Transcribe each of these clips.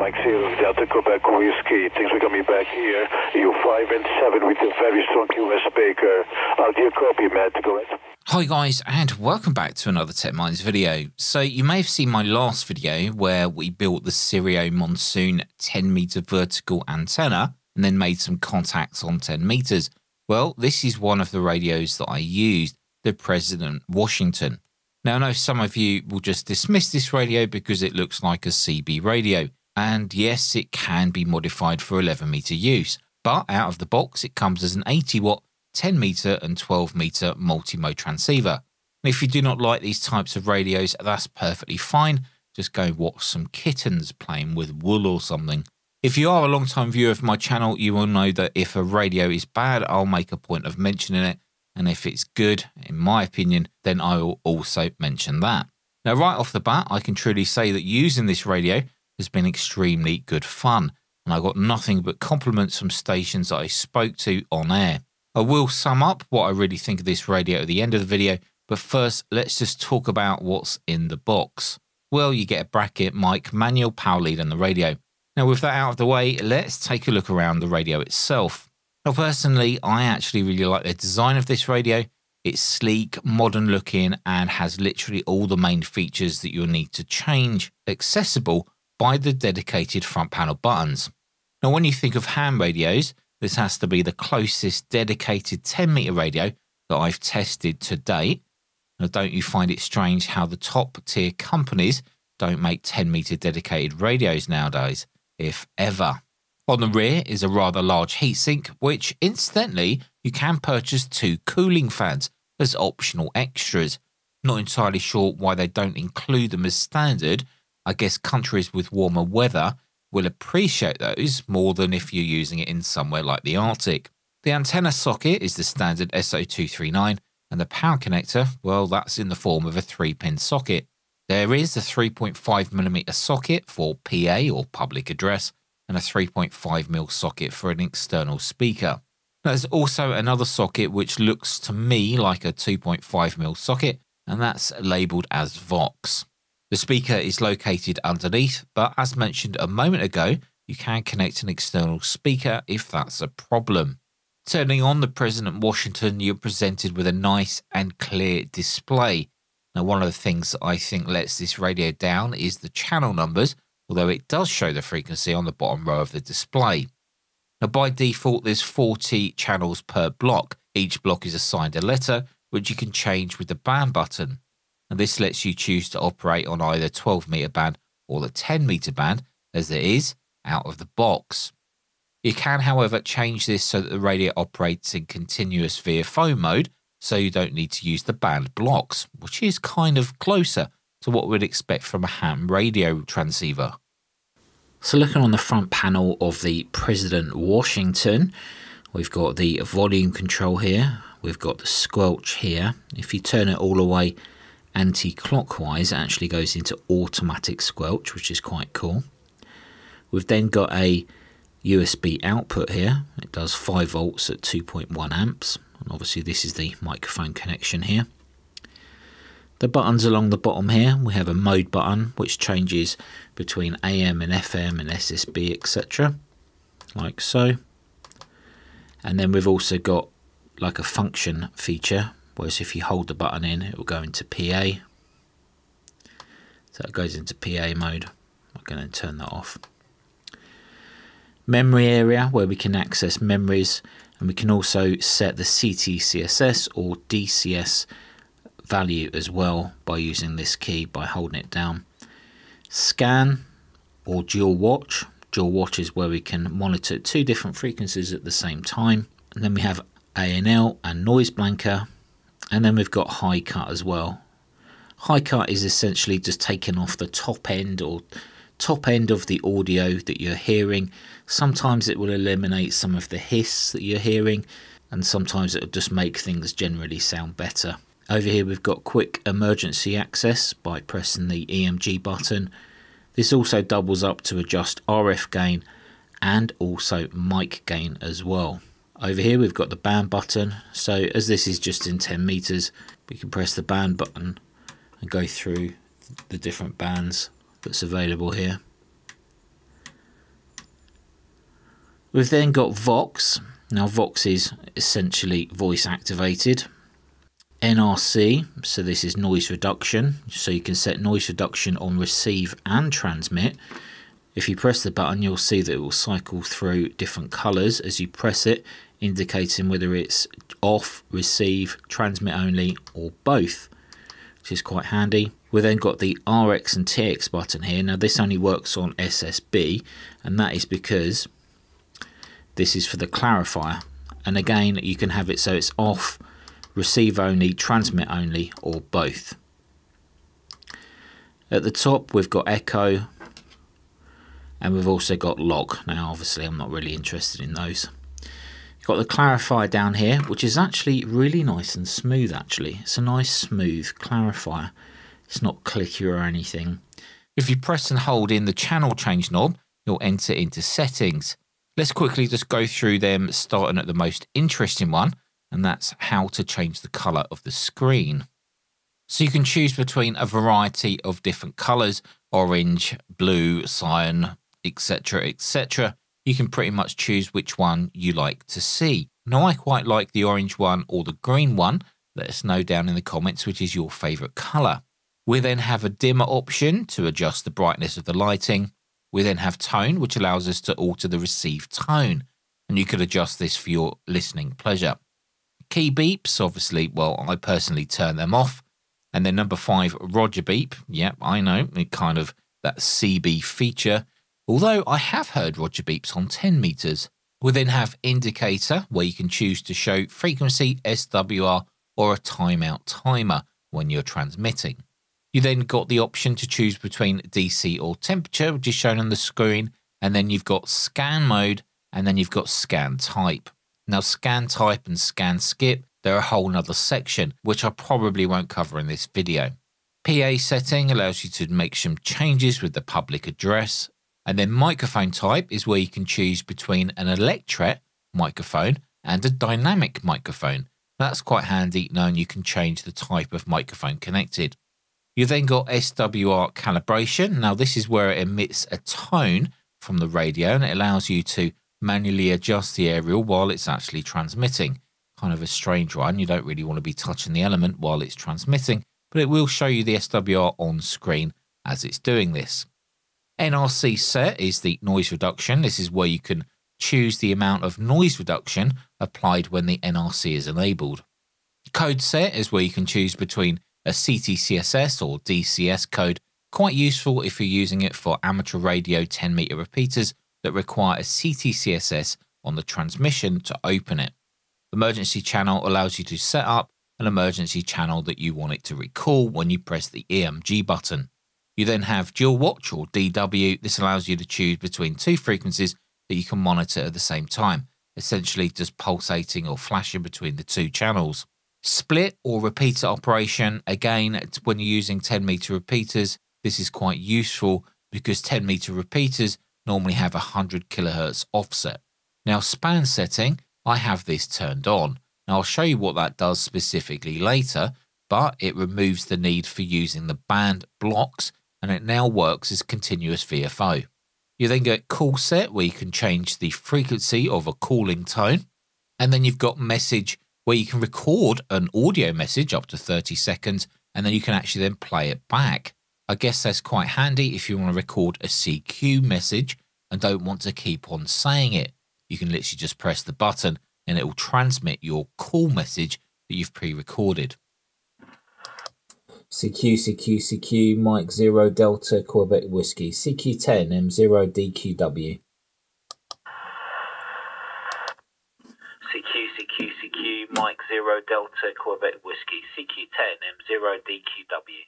Mike Zero, Delta Quebec Whiskey. Thanks for coming back here. You 5 and 7 with a very strong US speaker. Audio copy, Matt. Go ahead. Hi guys and welcome back to another Tech Minds video. So you may have seen my last video where we built the Sirio Monsoon 10 meter vertical antenna and then made some contacts on 10 meters. Well, this is one of the radios that I used, the President Washington. Now I know some of you will just dismiss this radio because it looks like a CB radio. And yes, it can be modified for 11 meter use, but out of the box it comes as an 80 watt 10 meter and 12 meter multi-mode transceiver. And if you do not like these types of radios, that's perfectly fine. Just go watch some kittens playing with wool or something. If you are a long time viewer of my channel, you will know that if a radio is bad, I'll make a point of mentioning it. And if it's good, in my opinion, then I will also mention that. Now, right off the bat, I can truly say that using this radio has been extremely good fun. And I got nothing but compliments from stations that I spoke to on air. I will sum up what I really think of this radio at the end of the video, but first let's just talk about what's in the box. Well, you get a bracket, mic, manual power lead and the radio. Now with that out of the way, let's take a look around the radio itself. Now personally, I actually really like the design of this radio. It's sleek, modern looking and has literally all the main features that you'll need to change accessible by the dedicated front panel buttons. Now when you think of ham radios, this has to be the closest dedicated 10 meter radio that I've tested to date. Now, don't you find it strange how the top tier companies don't make 10 meter dedicated radios nowadays, if ever? On the rear is a rather large heatsink, which incidentally, you can purchase two cooling fans as optional extras. Not entirely sure why they don't include them as standard. I guess countries with warmer weather will appreciate those more than if you're using it in somewhere like the Arctic. The antenna socket is the standard SO239 and the power connector, well, that's in the form of a 3 pin socket. There is a 3.5mm socket for PA or public address and a 3.5mm socket for an external speaker. There's also another socket which looks to me like a 2.5mm socket and that's labelled as Vox. The speaker is located underneath, but as mentioned a moment ago, you can connect an external speaker if that's a problem. Turning on the President Washington, you're presented with a nice and clear display. Now, one of the things I think lets this radio down is the channel numbers, although it does show the frequency on the bottom row of the display. Now, by default, there's 40 channels per block. Each block is assigned a letter, which you can change with the band button and this lets you choose to operate on either 12 meter band or the 10 meter band as it is out of the box. You can, however, change this so that the radio operates in continuous VFO mode, so you don't need to use the band blocks, which is kind of closer to what we'd expect from a ham radio transceiver. So looking on the front panel of the President Washington, we've got the volume control here, we've got the squelch here. If you turn it all away anti-clockwise actually goes into automatic squelch, which is quite cool. We've then got a USB output here. It does 5 volts at 2.1 amps. And obviously this is the microphone connection here. The buttons along the bottom here, we have a mode button which changes between AM and FM and SSB etc. Like so. And then we've also got like a function feature Whereas if you hold the button in, it will go into PA. So it goes into PA mode. I'm going to turn that off. Memory area where we can access memories and we can also set the CTCSS or DCS value as well by using this key by holding it down. Scan or dual watch. Dual watch is where we can monitor two different frequencies at the same time. And then we have ANL and noise blanker and then we've got high cut as well. High cut is essentially just taking off the top end or top end of the audio that you're hearing. Sometimes it will eliminate some of the hiss that you're hearing and sometimes it'll just make things generally sound better. Over here we've got quick emergency access by pressing the EMG button. This also doubles up to adjust RF gain and also mic gain as well. Over here we've got the band button. So as this is just in 10 meters, we can press the band button and go through the different bands that's available here. We've then got Vox. Now, Vox is essentially voice activated. NRC, so this is noise reduction. So you can set noise reduction on receive and transmit. If you press the button, you'll see that it will cycle through different colors as you press it, indicating whether it's off, receive, transmit only, or both, which is quite handy. We've then got the RX and TX button here. Now this only works on SSB, and that is because this is for the clarifier. And again, you can have it so it's off, receive only, transmit only, or both. At the top, we've got echo, and we've also got log. Now, obviously, I'm not really interested in those. Got the clarifier down here, which is actually really nice and smooth, actually. It's a nice, smooth clarifier. It's not clicky or anything. If you press and hold in the channel change knob, you'll enter into settings. Let's quickly just go through them, starting at the most interesting one, and that's how to change the colour of the screen. So you can choose between a variety of different colours, orange, blue, cyan, etc., etc. You can pretty much choose which one you like to see. Now, I quite like the orange one or the green one. Let us know down in the comments which is your favourite colour. We then have a dimmer option to adjust the brightness of the lighting. We then have tone, which allows us to alter the received tone, and you could adjust this for your listening pleasure. Key beeps, obviously, well, I personally turn them off. And then number five, Roger beep. Yep, I know, it kind of that CB feature although I have heard Roger beeps on 10 meters. We then have indicator, where you can choose to show frequency, SWR, or a timeout timer when you're transmitting. You then got the option to choose between DC or temperature, which is shown on the screen, and then you've got scan mode, and then you've got scan type. Now, scan type and scan skip, they're a whole nother section, which I probably won't cover in this video. PA setting allows you to make some changes with the public address, and then microphone type is where you can choose between an electret microphone and a dynamic microphone. That's quite handy knowing you can change the type of microphone connected. You then got SWR calibration. Now this is where it emits a tone from the radio and it allows you to manually adjust the aerial while it's actually transmitting. Kind of a strange one. You don't really want to be touching the element while it's transmitting, but it will show you the SWR on screen as it's doing this. NRC set is the noise reduction. This is where you can choose the amount of noise reduction applied when the NRC is enabled. Code set is where you can choose between a CTCSS or DCS code, quite useful if you're using it for amateur radio 10 meter repeaters that require a CTCSS on the transmission to open it. Emergency channel allows you to set up an emergency channel that you want it to recall when you press the EMG button. You then have dual watch or DW. This allows you to choose between two frequencies that you can monitor at the same time, essentially just pulsating or flashing between the two channels. Split or repeater operation, again, when you're using 10 meter repeaters, this is quite useful because 10 meter repeaters normally have a 100 kilohertz offset. Now, span setting, I have this turned on. Now, I'll show you what that does specifically later, but it removes the need for using the band blocks and it now works as continuous VFO. You then get call set where you can change the frequency of a calling tone. And then you've got message where you can record an audio message up to 30 seconds and then you can actually then play it back. I guess that's quite handy if you want to record a CQ message and don't want to keep on saying it. You can literally just press the button and it will transmit your call message that you've pre recorded. CQ, CQ, CQ, Mike 0 Delta Quebec Whiskey, CQ10 M0 DQW. CQ, CQ, CQ, Mike 0 Delta Quebec Whiskey, CQ10 M0 DQW.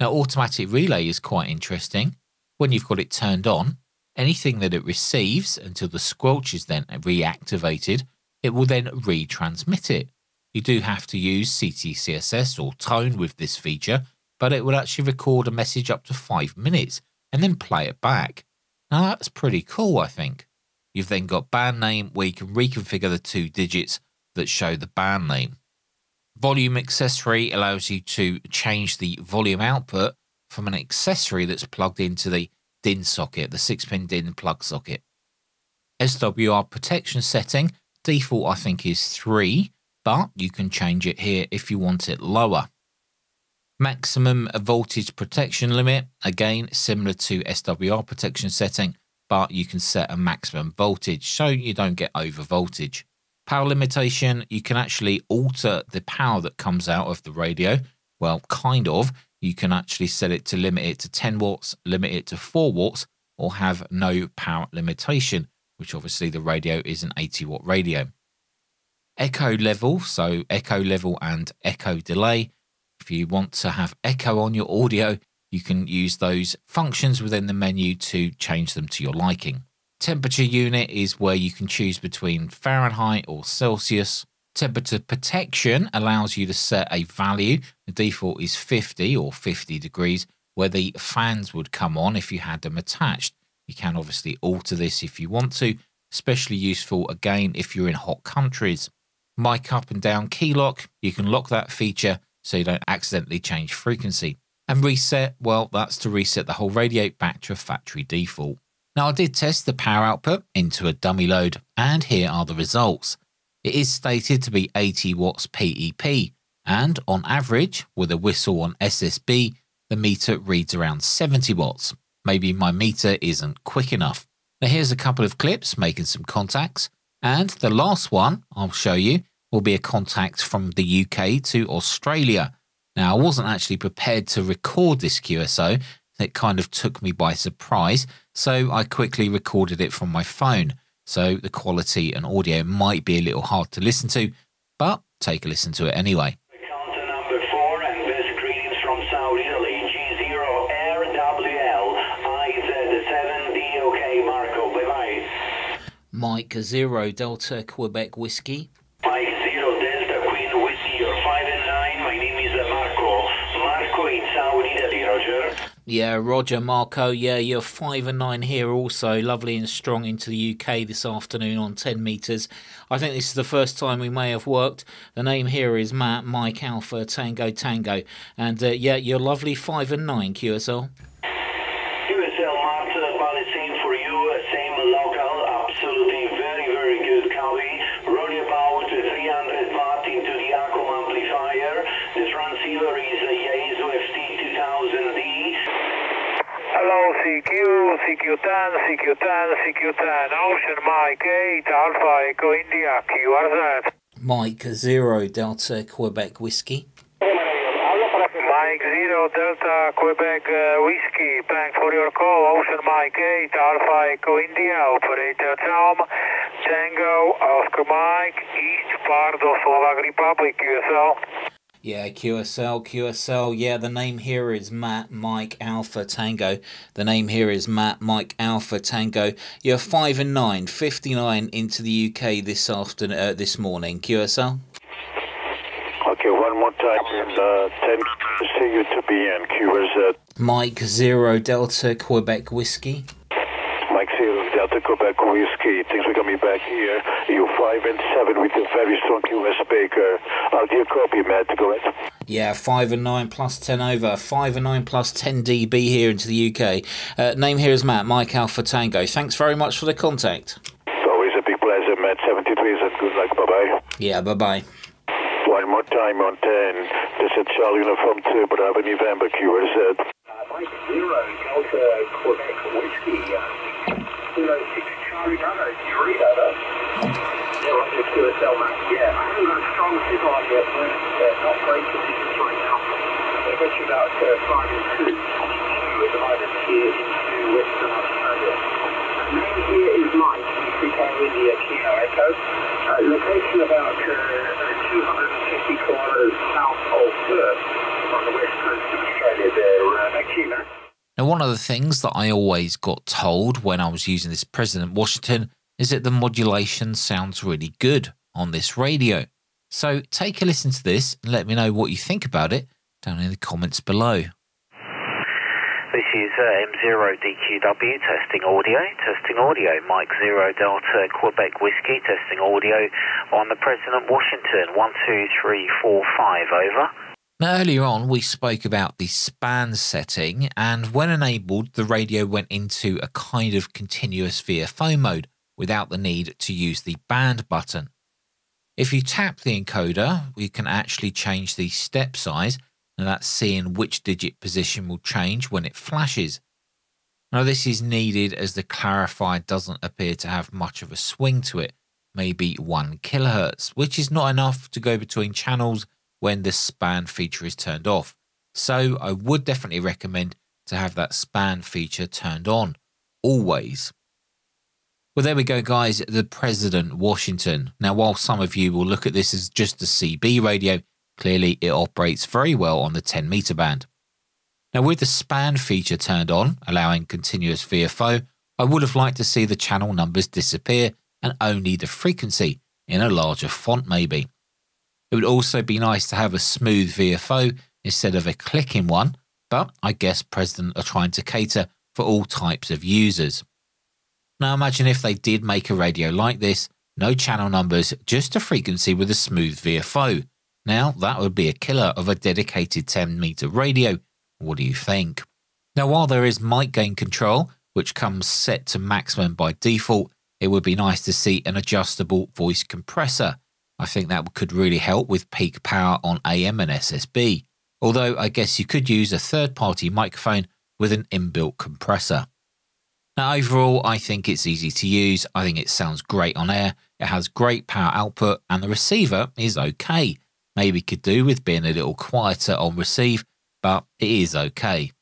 Now, automatic relay is quite interesting. When you've got it turned on, anything that it receives until the squelch is then reactivated, it will then retransmit it. You do have to use CTCSS or tone with this feature, but it will actually record a message up to five minutes and then play it back. Now that's pretty cool, I think. You've then got band name where you can reconfigure the two digits that show the band name. Volume accessory allows you to change the volume output from an accessory that's plugged into the DIN socket, the 6 pin DIN plug socket. SWR protection setting, default I think is 3, but you can change it here if you want it lower. Maximum voltage protection limit, again similar to SWR protection setting, but you can set a maximum voltage so you don't get over voltage. Power limitation, you can actually alter the power that comes out of the radio. Well, kind of. You can actually set it to limit it to 10 watts, limit it to 4 watts, or have no power limitation, which obviously the radio is an 80 watt radio. Echo level, so echo level and echo delay. If you want to have echo on your audio, you can use those functions within the menu to change them to your liking. Temperature unit is where you can choose between Fahrenheit or Celsius. Temperature protection allows you to set a value. The default is 50 or 50 degrees, where the fans would come on if you had them attached. You can obviously alter this if you want to, especially useful again if you're in hot countries. Mic up and down key lock, you can lock that feature so you don't accidentally change frequency. And reset, well, that's to reset the whole radio back to a factory default. Now I did test the power output into a dummy load and here are the results. It is stated to be 80 watts PEP and on average with a whistle on SSB the meter reads around 70 watts. Maybe my meter isn't quick enough. Now here's a couple of clips making some contacts and the last one I'll show you will be a contact from the UK to Australia. Now I wasn't actually prepared to record this QSO it kind of took me by surprise, so I quickly recorded it from my phone. So the quality and audio might be a little hard to listen to, but take a listen to it anyway. number four and best greetings from Saudi Italy. G0 Air IZ7 DOK Marco. Bye bye. Mike Zero Delta Quebec Whiskey. Yeah, Roger, Marco. Yeah, you're five and nine here also. Lovely and strong into the UK this afternoon on 10 metres. I think this is the first time we may have worked. The name here is Matt Mike Alpha Tango Tango. And uh, yeah, you're lovely five and nine, QSL. QSL Matt, uh, same for you. Uh, same local. Absolutely very, very good copy. Run about 300 watt into the Acom amplifier. The transceiver is a Yaesu FT 2000D. Hello, CQ, CQ10, CQ10, CQ10, Ocean Mike 8, Alpha Echo India, QRZ. Mike Zero Delta Quebec Whiskey. Mike 0 Delta Quebec uh, Whiskey, thanks for your call. Ocean Mike 8, Alpha Echo India, operator Tom, Tango, Oscar Mike, East Pardo, Slovak Republic, QSL. Yeah, QSL, QSL. Yeah, the name here is Matt Mike Alpha Tango. The name here is Matt Mike Alpha Tango. You're 5 and 9, 59 into the UK this afternoon, uh, this morning. QSL? Okay, one more time, and uh, 10 see you to be in QRZ. Mike Zero Delta Quebec Whiskey. Mike 0 Delta Quebec Whiskey, thanks for coming back here. You 5 and 7 with a very strong QS Baker. I'll do a copy, Matt, go ahead. Yeah, 5 and 9 plus 10 over. 5 and 9 plus 10 dB here into the UK. Uh, name here is Matt Mike Alpha Tango. Thanks very much for the contact. It's always a big pleasure, Matt. 73 and good luck, bye bye. Yeah, bye bye. One more time on 10. This is Charlie Uniform 2, Bravo November, QRZ. Mike Zero Delta Quebec Whiskey. Kilo 6 Charlie Bravo. Three over. Zero six QSL Max. Yeah, I haven't a strong signal on yet, but uh, not know, you're either. Yeah, I'm just doing a cell match. Yeah, I haven't got a strong signal yet, but not great conditions right now. I've got you about 5 and 2. Two at the moment here into Western Australia. Name here is Mike, Echo India Kilo Echo. Location about 250 kilometres south of Perth on the west coast of Australia there. Back to you, Matt. Now, one of the things that I always got told when I was using this President Washington is that the modulation sounds really good on this radio. So take a listen to this and let me know what you think about it down in the comments below. This is uh, M0DQW testing audio, testing audio, Mike 0 Delta Quebec Whiskey, testing audio on the President Washington, 12345, over. Now, earlier on, we spoke about the span setting, and when enabled, the radio went into a kind of continuous VFO mode, without the need to use the band button. If you tap the encoder, we can actually change the step size, and that's seeing which digit position will change when it flashes. Now, this is needed as the clarifier doesn't appear to have much of a swing to it, maybe 1 kHz, which is not enough to go between channels when the span feature is turned off. So, I would definitely recommend to have that span feature turned on, always. Well, there we go, guys. The President Washington. Now, while some of you will look at this as just a CB radio, clearly it operates very well on the 10 meter band. Now with the span feature turned on, allowing continuous VFO, I would have liked to see the channel numbers disappear and only the frequency in a larger font maybe. It would also be nice to have a smooth VFO instead of a clicking one, but I guess President are trying to cater for all types of users. Now imagine if they did make a radio like this, no channel numbers, just a frequency with a smooth VFO. Now that would be a killer of a dedicated 10 meter radio what do you think? Now, while there is mic gain control, which comes set to maximum by default, it would be nice to see an adjustable voice compressor. I think that could really help with peak power on AM and SSB, although I guess you could use a third party microphone with an inbuilt compressor. Now, overall, I think it's easy to use. I think it sounds great on air. It has great power output, and the receiver is okay. Maybe could do with being a little quieter on receive, but it is okay.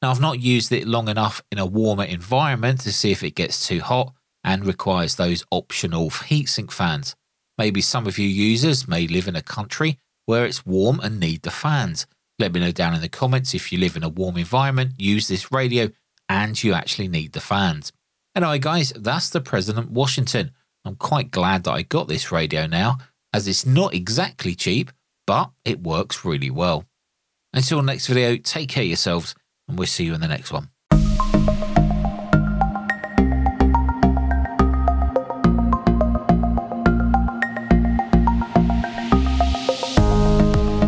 Now, I've not used it long enough in a warmer environment to see if it gets too hot and requires those optional heatsink fans. Maybe some of you users may live in a country where it's warm and need the fans. Let me know down in the comments if you live in a warm environment, use this radio, and you actually need the fans. Anyway, guys, that's the President Washington. I'm quite glad that I got this radio now, as it's not exactly cheap, but it works really well. Until next video, take care yourselves, and we'll see you in the next one.